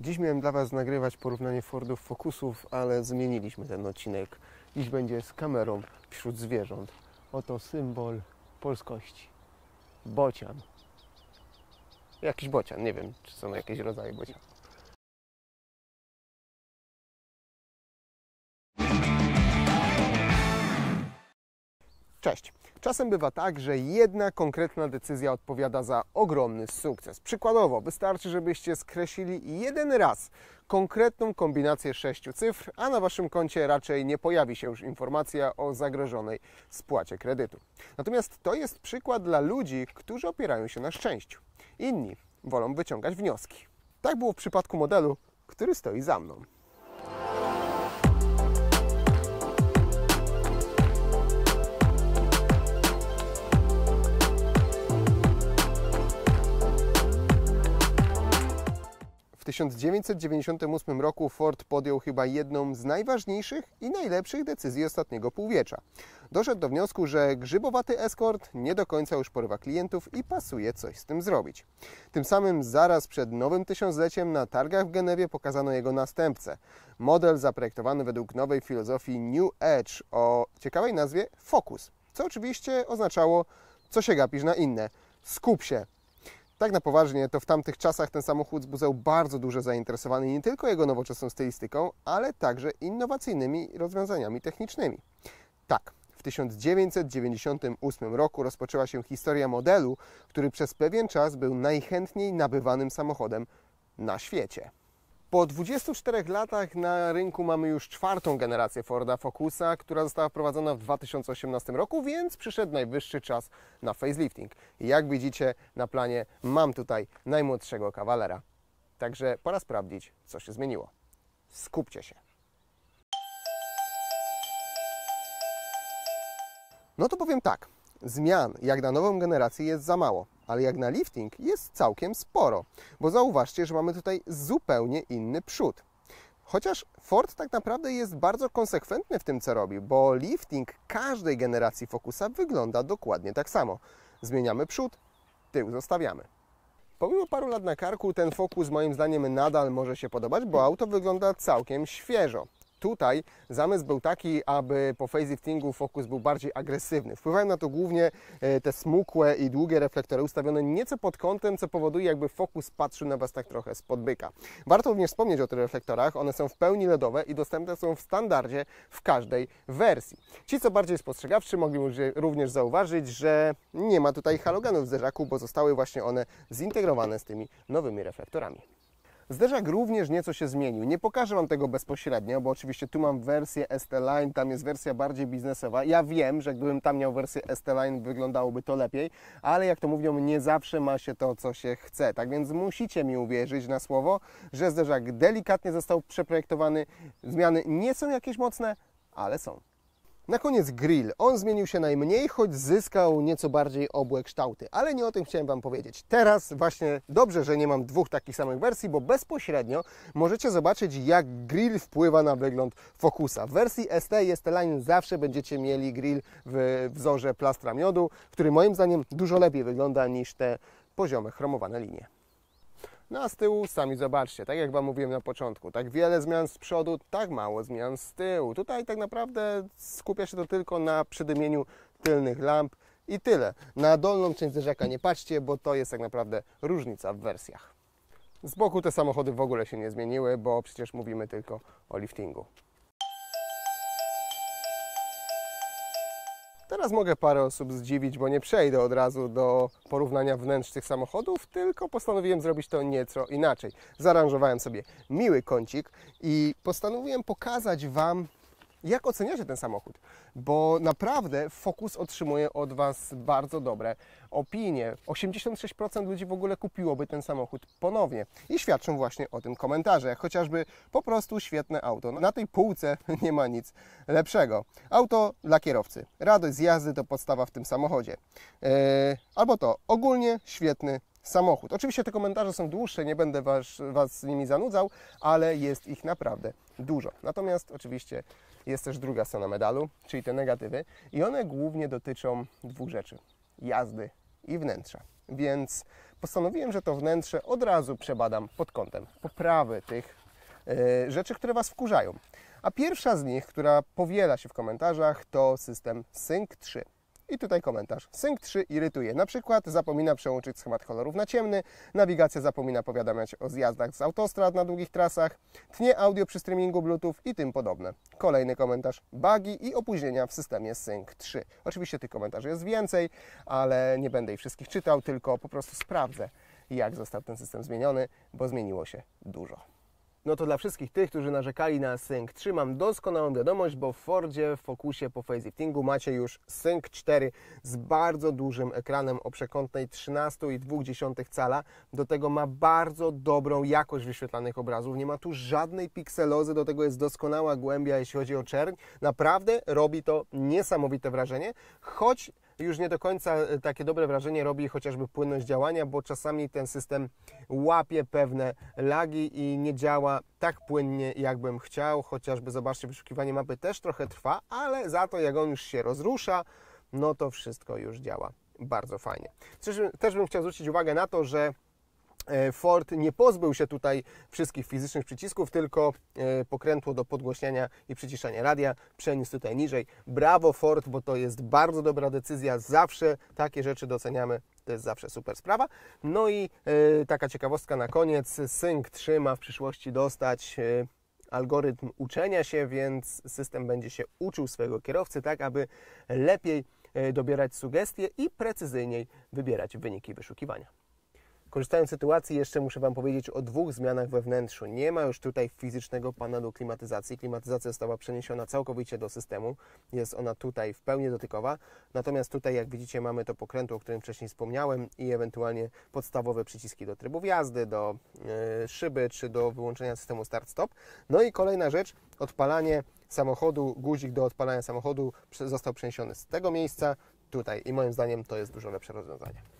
Dziś miałem dla Was nagrywać porównanie Fordów Focusów, ale zmieniliśmy ten odcinek. Dziś będzie z kamerą wśród zwierząt. Oto symbol polskości. Bocian. Jakiś bocian, nie wiem, czy są jakieś rodzaje bocian. Cześć. Czasem bywa tak, że jedna konkretna decyzja odpowiada za ogromny sukces. Przykładowo, wystarczy, żebyście skreślili jeden raz konkretną kombinację sześciu cyfr, a na Waszym koncie raczej nie pojawi się już informacja o zagrożonej spłacie kredytu. Natomiast to jest przykład dla ludzi, którzy opierają się na szczęściu. Inni wolą wyciągać wnioski. Tak było w przypadku modelu, który stoi za mną. W 1998 roku Ford podjął chyba jedną z najważniejszych i najlepszych decyzji ostatniego półwiecza. Doszedł do wniosku, że grzybowaty Escort nie do końca już porywa klientów i pasuje coś z tym zrobić. Tym samym zaraz przed nowym tysiącleciem na targach w Genewie pokazano jego następcę. Model zaprojektowany według nowej filozofii New Edge o ciekawej nazwie Focus, co oczywiście oznaczało, co się gapisz na inne. Skup się, tak na poważnie, to w tamtych czasach ten samochód wzbudzał bardzo duże zainteresowanie nie tylko jego nowoczesną stylistyką, ale także innowacyjnymi rozwiązaniami technicznymi. Tak, w 1998 roku rozpoczęła się historia modelu, który przez pewien czas był najchętniej nabywanym samochodem na świecie. Po 24 latach na rynku mamy już czwartą generację Forda Focusa, która została wprowadzona w 2018 roku, więc przyszedł najwyższy czas na facelifting. Jak widzicie na planie mam tutaj najmłodszego kawalera. Także pora sprawdzić, co się zmieniło. Skupcie się. No to powiem tak. Zmian jak na nową generację jest za mało, ale jak na lifting jest całkiem sporo, bo zauważcie, że mamy tutaj zupełnie inny przód. Chociaż Ford tak naprawdę jest bardzo konsekwentny w tym, co robi, bo lifting każdej generacji Focusa wygląda dokładnie tak samo. Zmieniamy przód, tył zostawiamy. Pomimo paru lat na karku, ten Focus moim zdaniem nadal może się podobać, bo auto wygląda całkiem świeżo tutaj zamysł był taki, aby po faceliftingu Focus był bardziej agresywny. Wpływają na to głównie e, te smukłe i długie reflektory ustawione nieco pod kątem, co powoduje jakby Focus patrzył na Was tak trochę spod byka. Warto również wspomnieć o tych reflektorach. One są w pełni LEDowe i dostępne są w standardzie w każdej wersji. Ci, co bardziej spostrzegawczy, mogli również zauważyć, że nie ma tutaj halogenów w zderzaku, bo zostały właśnie one zintegrowane z tymi nowymi reflektorami. Zderzak również nieco się zmienił. Nie pokażę Wam tego bezpośrednio, bo oczywiście tu mam wersję ST-Line, tam jest wersja bardziej biznesowa. Ja wiem, że gdybym tam miał wersję ST-Line, wyglądałoby to lepiej, ale jak to mówią, nie zawsze ma się to, co się chce. Tak więc musicie mi uwierzyć na słowo, że zderzak delikatnie został przeprojektowany. Zmiany nie są jakieś mocne, ale są. Na koniec grill. On zmienił się najmniej, choć zyskał nieco bardziej obłe kształty, ale nie o tym chciałem Wam powiedzieć. Teraz właśnie dobrze, że nie mam dwóch takich samych wersji, bo bezpośrednio możecie zobaczyć, jak grill wpływa na wygląd Focusa. W wersji ST i ST Line zawsze będziecie mieli grill w wzorze plastra miodu, który moim zdaniem dużo lepiej wygląda niż te poziome chromowane linie. No a z tyłu sami zobaczcie, tak jak Wam mówiłem na początku, tak wiele zmian z przodu, tak mało zmian z tyłu. Tutaj tak naprawdę skupia się to tylko na przydymieniu tylnych lamp i tyle. Na dolną część zderzaka nie patrzcie, bo to jest tak naprawdę różnica w wersjach. Z boku te samochody w ogóle się nie zmieniły, bo przecież mówimy tylko o liftingu. Teraz mogę parę osób zdziwić, bo nie przejdę od razu do porównania wnętrz tych samochodów, tylko postanowiłem zrobić to nieco inaczej. Zaaranżowałem sobie miły kącik i postanowiłem pokazać Wam, jak oceniacie ten samochód? Bo naprawdę Focus otrzymuje od Was bardzo dobre opinie. 86% ludzi w ogóle kupiłoby ten samochód ponownie. I świadczą właśnie o tym komentarze, chociażby po prostu świetne auto. Na tej półce nie ma nic lepszego. Auto dla kierowcy. Radość z jazdy to podstawa w tym samochodzie. Eee, albo to ogólnie świetny samochód. Oczywiście te komentarze są dłuższe, nie będę was, was nimi zanudzał, ale jest ich naprawdę dużo. Natomiast oczywiście jest też druga strona medalu, czyli te negatywy i one głównie dotyczą dwóch rzeczy. Jazdy i wnętrza. więc postanowiłem, że to wnętrze od razu przebadam pod kątem poprawy tych e, rzeczy, które Was wkurzają. A pierwsza z nich, która powiela się w komentarzach, to system Sync 3. I tutaj komentarz. Sync 3 irytuje. Na przykład zapomina przełączyć schemat kolorów na ciemny, nawigacja zapomina powiadamiać o zjazdach z autostrad na długich trasach, tnie audio przy streamingu Bluetooth i tym podobne. Kolejny komentarz. Bugi i opóźnienia w systemie Sync 3. Oczywiście tych komentarzy jest więcej, ale nie będę ich wszystkich czytał, tylko po prostu sprawdzę, jak został ten system zmieniony, bo zmieniło się dużo. No to dla wszystkich tych, którzy narzekali na Sync 3 mam doskonałą wiadomość, bo w Fordzie, w Focusie po faceliftingu macie już Sync 4 z bardzo dużym ekranem o przekątnej 13,2 cala. Do tego ma bardzo dobrą jakość wyświetlanych obrazów. Nie ma tu żadnej pikselozy, do tego jest doskonała głębia, jeśli chodzi o czerń. Naprawdę robi to niesamowite wrażenie, choć już nie do końca e, takie dobre wrażenie robi chociażby płynność działania, bo czasami ten system łapie pewne lagi i nie działa tak płynnie, jakbym chciał. Chociażby zobaczcie, wyszukiwanie mapy też trochę trwa, ale za to jak on już się rozrusza, no to wszystko już działa bardzo fajnie. Też, też bym chciał zwrócić uwagę na to, że Ford nie pozbył się tutaj wszystkich fizycznych przycisków, tylko e, pokrętło do podgłośniania i przyciszania radia przeniósł tutaj niżej. Brawo Ford, bo to jest bardzo dobra decyzja. Zawsze takie rzeczy doceniamy. To jest zawsze super sprawa. No i e, taka ciekawostka na koniec. Sync 3 ma w przyszłości dostać algorytm uczenia się, więc system będzie się uczył swojego kierowcy tak, aby lepiej dobierać sugestie i precyzyjniej wybierać wyniki wyszukiwania. Korzystając z sytuacji, jeszcze muszę Wam powiedzieć o dwóch zmianach we wnętrzu. Nie ma już tutaj fizycznego panelu klimatyzacji. Klimatyzacja została przeniesiona całkowicie do systemu. Jest ona tutaj w pełni dotykowa. Natomiast tutaj, jak widzicie, mamy to pokrętło, o którym wcześniej wspomniałem i ewentualnie podstawowe przyciski do trybów jazdy, do yy, szyby czy do wyłączenia systemu start-stop. No i kolejna rzecz, odpalanie samochodu, guzik do odpalania samochodu został przeniesiony z tego miejsca tutaj i moim zdaniem to jest dużo lepsze rozwiązanie.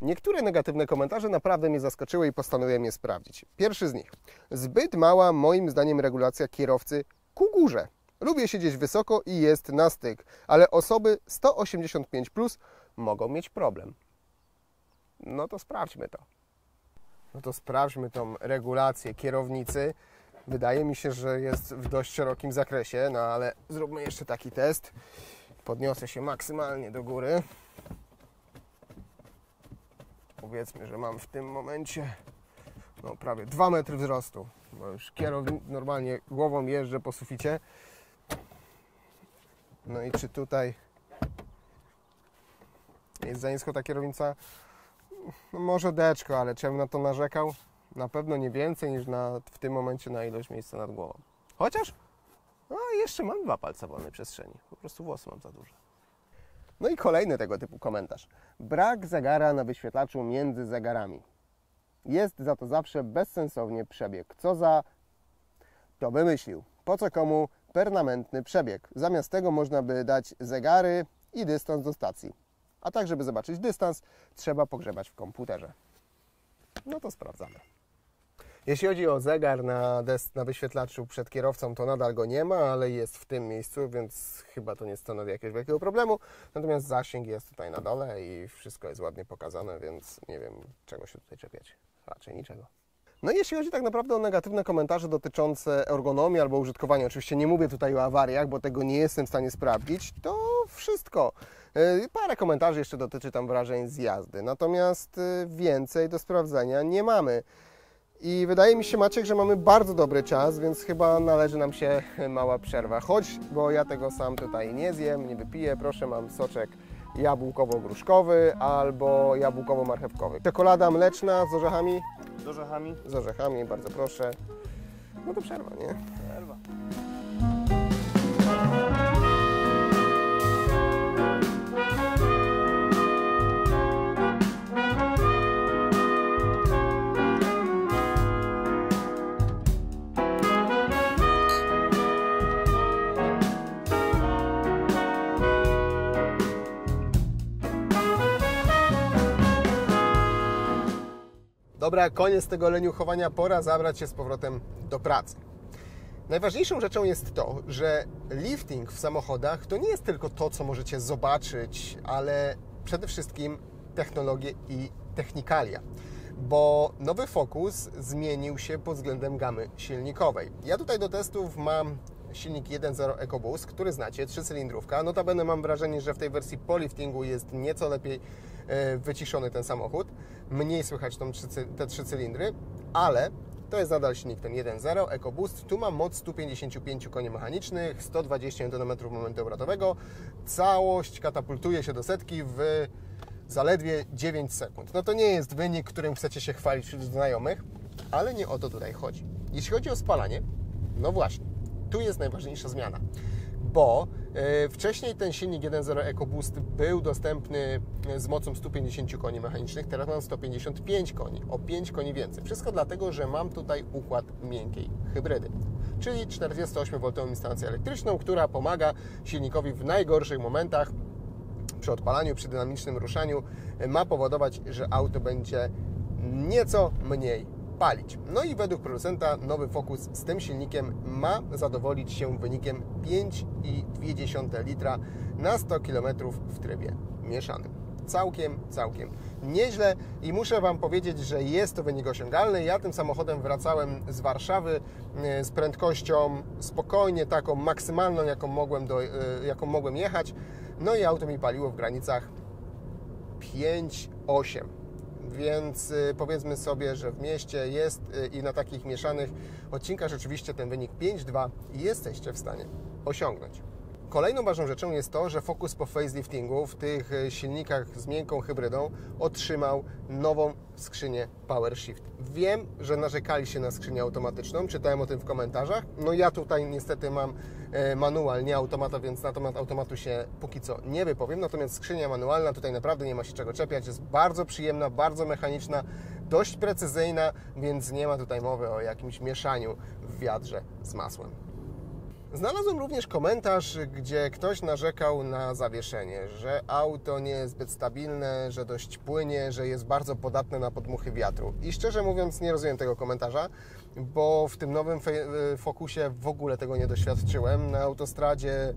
Niektóre negatywne komentarze naprawdę mnie zaskoczyły i postanowiłem je sprawdzić. Pierwszy z nich. Zbyt mała, moim zdaniem, regulacja kierowcy ku górze. Lubię siedzieć wysoko i jest na styk, ale osoby 185 plus mogą mieć problem. No to sprawdźmy to. No to sprawdźmy tą regulację kierownicy. Wydaje mi się, że jest w dość szerokim zakresie, no ale zróbmy jeszcze taki test. Podniosę się maksymalnie do góry powiedzmy, że mam w tym momencie no, prawie 2 metry wzrostu, bo już kierownik normalnie głową jeżdżę po suficie. No i czy tutaj jest za nisko ta kierownica? No może deczko, ale czy ja bym na to narzekał? Na pewno nie więcej niż na, w tym momencie na ilość miejsca nad głową. Chociaż no, jeszcze mam dwa palce wolnej przestrzeni. Po prostu włosy mam za duże. No i kolejny tego typu komentarz. Brak zegara na wyświetlaczu między zegarami. Jest za to zawsze bezsensownie przebieg. Co za... To wymyślił. Po co komu permanentny przebieg? Zamiast tego można by dać zegary i dystans do stacji. A tak, żeby zobaczyć dystans, trzeba pogrzebać w komputerze. No to sprawdzamy. Jeśli chodzi o zegar na, na wyświetlaczu przed kierowcą, to nadal go nie ma, ale jest w tym miejscu, więc chyba to nie stanowi jakiegoś wielkiego problemu. Natomiast zasięg jest tutaj na dole i wszystko jest ładnie pokazane, więc nie wiem czego się tutaj czepiać. Raczej niczego. No i jeśli chodzi tak naprawdę o negatywne komentarze dotyczące ergonomii albo użytkowania, oczywiście nie mówię tutaj o awariach, bo tego nie jestem w stanie sprawdzić, to wszystko. E, parę komentarzy jeszcze dotyczy tam wrażeń z jazdy, natomiast e, więcej do sprawdzenia nie mamy. I wydaje mi się, Maciek, że mamy bardzo dobry czas, więc chyba należy nam się mała przerwa. Chodź, bo ja tego sam tutaj nie zjem, nie wypiję. Proszę, mam soczek jabłkowo-gruszkowy albo jabłkowo-marchewkowy. Czekolada mleczna z orzechami? Z orzechami? Z orzechami, bardzo proszę. No to przerwa, nie? Dobra, koniec tego leniuchowania, pora zabrać się z powrotem do pracy. Najważniejszą rzeczą jest to, że lifting w samochodach to nie jest tylko to, co możecie zobaczyć, ale przede wszystkim technologie i technikalia. Bo nowy Focus zmienił się pod względem gamy silnikowej. Ja tutaj do testów mam silnik 1.0 EcoBoost, który znacie, trzycylindrówka. Notabene mam wrażenie, że w tej wersji po liftingu jest nieco lepiej e, wyciszony ten samochód. Mniej słychać tą, te trzy cylindry, ale to jest nadal silnik ten 1.0 EcoBoost. Tu mam moc 155 koni mechanicznych, 120 Nm momentu obrotowego. Całość katapultuje się do setki w zaledwie 9 sekund. No to nie jest wynik, którym chcecie się chwalić wśród znajomych, ale nie o to tutaj chodzi. Jeśli chodzi o spalanie, no właśnie, tu jest najważniejsza zmiana, bo e, wcześniej ten silnik 1.0 EcoBoost był dostępny e, z mocą 150 koni mechanicznych, teraz mam 155 koni, o 5 koni więcej. Wszystko dlatego, że mam tutaj układ miękkiej hybrydy, czyli 48V instancję elektryczną, która pomaga silnikowi w najgorszych momentach przy odpalaniu, przy dynamicznym ruszaniu e, ma powodować, że auto będzie nieco mniej palić. No i według producenta nowy Focus z tym silnikiem ma zadowolić się wynikiem 5,2 litra na 100 km w trybie mieszanym. Całkiem, całkiem nieźle i muszę Wam powiedzieć, że jest to wynik osiągalny. Ja tym samochodem wracałem z Warszawy e, z prędkością spokojnie, taką maksymalną, jaką mogłem, do, e, jaką mogłem jechać. No i auto mi paliło w granicach 5-8 więc y, powiedzmy sobie, że w mieście jest y, i na takich mieszanych odcinkach rzeczywiście ten wynik 5-2 jesteście w stanie osiągnąć. Kolejną ważną rzeczą jest to, że Focus po faceliftingu w tych y, silnikach z miękką hybrydą otrzymał nową skrzynię PowerShift. Wiem, że narzekaliście na skrzynię automatyczną, czytałem o tym w komentarzach. No ja tutaj niestety mam e, manual, nie automata, więc na temat automatu się póki co nie wypowiem. Natomiast skrzynia manualna tutaj naprawdę nie ma się czego czepiać. Jest bardzo przyjemna, bardzo mechaniczna, dość precyzyjna, więc nie ma tutaj mowy o jakimś mieszaniu w wiadrze z masłem. Znalazłem również komentarz, gdzie ktoś narzekał na zawieszenie, że auto nie jest zbyt stabilne, że dość płynie, że jest bardzo podatne na podmuchy wiatru. I szczerze mówiąc, nie rozumiem tego komentarza, bo w tym nowym Focusie w ogóle tego nie doświadczyłem. Na autostradzie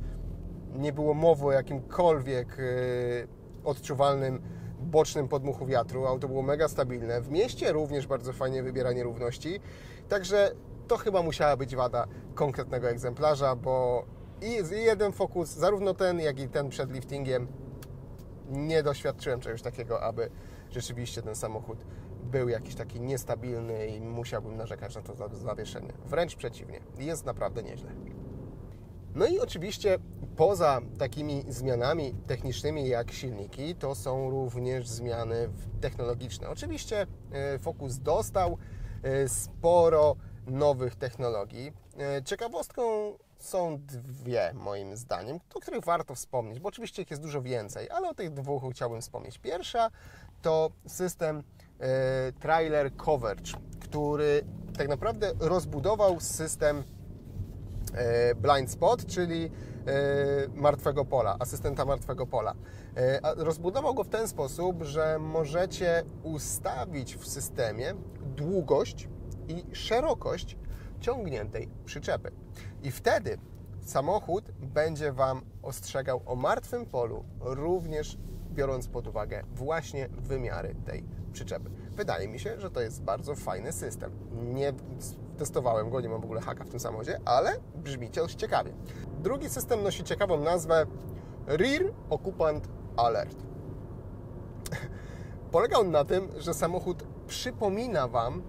nie było mowy o jakimkolwiek y, odczuwalnym bocznym podmuchu wiatru. Auto było mega stabilne. W mieście również bardzo fajnie wybiera nierówności. Także to chyba musiała być wada konkretnego egzemplarza, bo i jeden fokus, zarówno ten, jak i ten przed liftingiem, nie doświadczyłem czegoś takiego, aby rzeczywiście ten samochód był jakiś taki niestabilny i musiałbym narzekać na to zawieszenie. Wręcz przeciwnie, jest naprawdę nieźle. No i oczywiście poza takimi zmianami technicznymi jak silniki, to są również zmiany technologiczne. Oczywiście e, Focus dostał e, sporo nowych technologii. E, ciekawostką są dwie, moim zdaniem, o których warto wspomnieć, bo oczywiście ich jest dużo więcej, ale o tych dwóch chciałbym wspomnieć. Pierwsza to system Trailer Coverage, który tak naprawdę rozbudował system blind spot, czyli martwego pola, asystenta martwego pola. Rozbudował go w ten sposób, że możecie ustawić w systemie długość i szerokość ciągniętej przyczepy. I wtedy samochód będzie Wam ostrzegał o martwym polu, również biorąc pod uwagę właśnie wymiary tej przyczepy. Wydaje mi się, że to jest bardzo fajny system. Nie testowałem go, nie mam w ogóle haka w tym samochodzie, ale brzmi dość ciekawie. Drugi system nosi ciekawą nazwę Rear Occupant Alert. Polega on na tym, że samochód przypomina Wam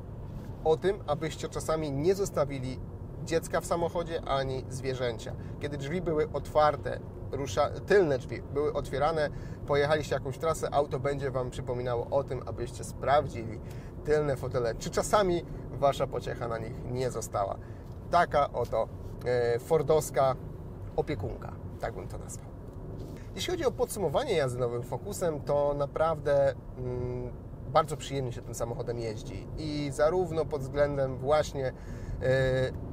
o tym, abyście czasami nie zostawili dziecka w samochodzie ani zwierzęcia. Kiedy drzwi były otwarte, rusza, tylne drzwi były otwierane, pojechaliście jakąś trasę, auto będzie Wam przypominało o tym, abyście sprawdzili tylne fotele, czy czasami Wasza pociecha na nich nie została. Taka oto e, Fordowska opiekunka, tak bym to nazwał. Jeśli chodzi o podsumowanie jazdy nowym Focusem, to naprawdę mm, bardzo przyjemnie się tym samochodem jeździ i zarówno pod względem właśnie e,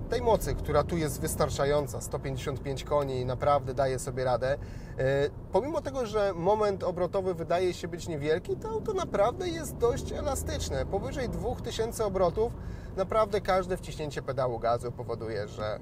tej mocy, która tu jest wystarczająca, 155 koni, naprawdę daje sobie radę. E, pomimo tego, że moment obrotowy wydaje się być niewielki, to auto naprawdę jest dość elastyczne. Powyżej 2000 obrotów naprawdę każde wciśnięcie pedału gazu powoduje, że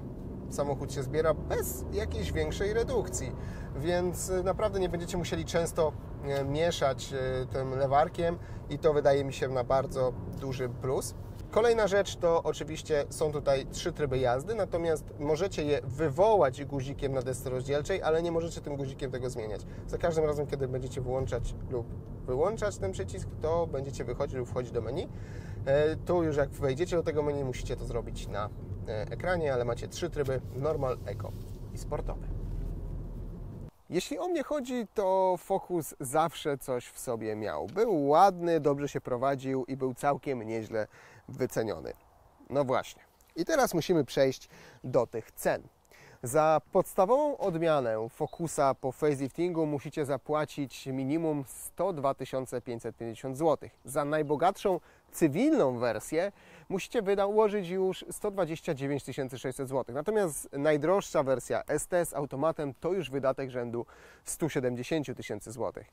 samochód się zbiera bez jakiejś większej redukcji, więc y, naprawdę nie będziecie musieli często e, mieszać e, tym lewarkiem i to wydaje mi się na bardzo duży plus. Kolejna rzecz to oczywiście są tutaj trzy tryby jazdy, natomiast możecie je wywołać guzikiem na desce rozdzielczej, ale nie możecie tym guzikiem tego zmieniać. Za każdym razem, kiedy będziecie włączać lub wyłączać ten przycisk, to będziecie wychodzić lub wchodzić do menu. E, Tu już jak wejdziecie do tego menu, musicie to zrobić na e, ekranie, ale macie trzy tryby: normal, eco i sportowy. Jeśli o mnie chodzi, to Focus zawsze coś w sobie miał. Był ładny, dobrze się prowadził i był całkiem nieźle wyceniony. No właśnie. I teraz musimy przejść do tych cen. Za podstawową odmianę Focusa po faceliftingu musicie zapłacić minimum 102 550 zł. Za najbogatszą cywilną wersję musicie wyłożyć już 129 600 zł. Natomiast najdroższa wersja ST z automatem to już wydatek rzędu 170 tysięcy złotych.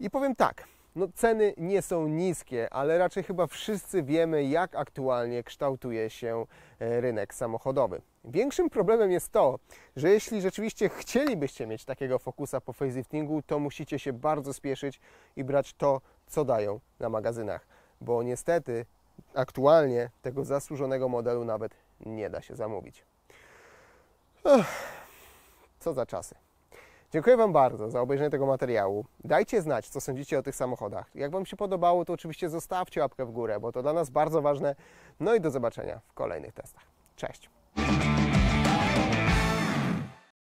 I powiem tak, no ceny nie są niskie, ale raczej chyba wszyscy wiemy, jak aktualnie kształtuje się e, rynek samochodowy. Większym problemem jest to, że jeśli rzeczywiście chcielibyście mieć takiego Focusa po faceliftingu, to musicie się bardzo spieszyć i brać to, co dają na magazynach, bo niestety aktualnie tego zasłużonego modelu nawet nie da się zamówić. Ech, co za czasy. Dziękuję Wam bardzo za obejrzenie tego materiału. Dajcie znać, co sądzicie o tych samochodach. Jak Wam się podobało, to oczywiście zostawcie łapkę w górę, bo to dla nas bardzo ważne. No i do zobaczenia w kolejnych testach. Cześć!